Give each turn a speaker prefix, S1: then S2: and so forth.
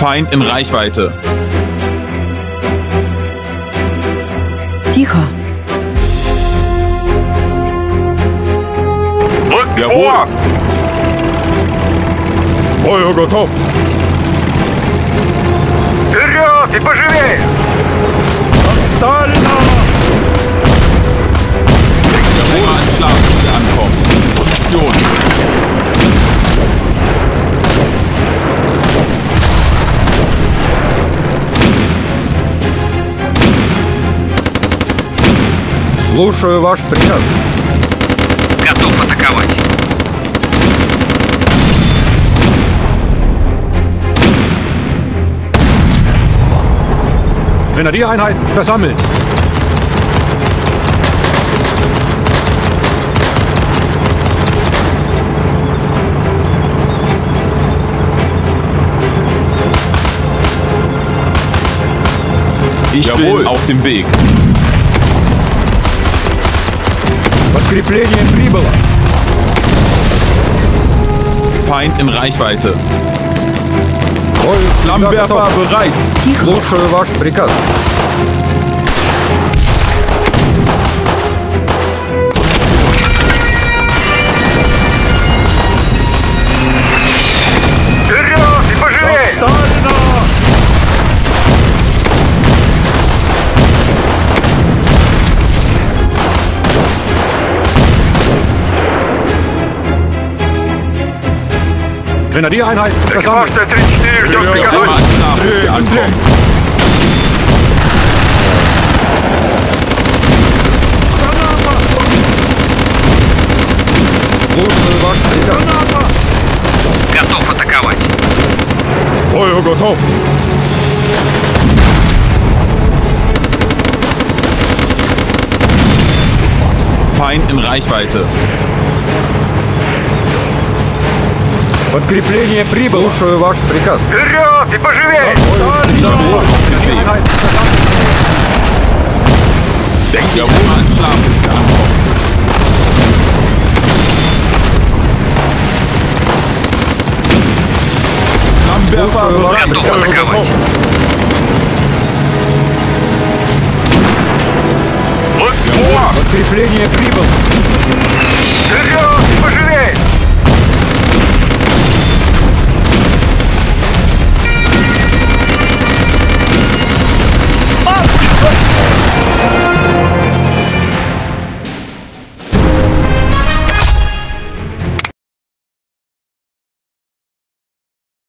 S1: Feind in Reichweite.
S2: Тихо.
S1: Rückt vor!
S3: Feuer готов!
S4: И поживее!
S3: Стально!
S1: Schlafzüge ankommen. Position.
S3: Слушаю ваш приказ.
S4: Готов атаковать.
S3: Grenadiereinheiten versammelt.
S1: Ich
S3: Jawohl.
S1: bin auf dem Weg.
S3: Подкрепление прибыло.
S1: Feind in Reichweite.
S3: Ламбиафа,
S1: bereit.
S2: Тихо.
S3: Слушаю ваш приказ.
S1: als Schlafzüge ankommen.
S3: Слушаю ваш приказ.
S4: Готов атаковать.
S3: Бою готов.
S1: Feind in Reichweite.
S3: Подкрепление прибыл. Слушаю ваш приказ.
S4: Вперед и поживее!
S1: Договор
S3: Слушаю ваш
S4: Готов атаковать.
S3: Подкрепление прибыл. Вперед!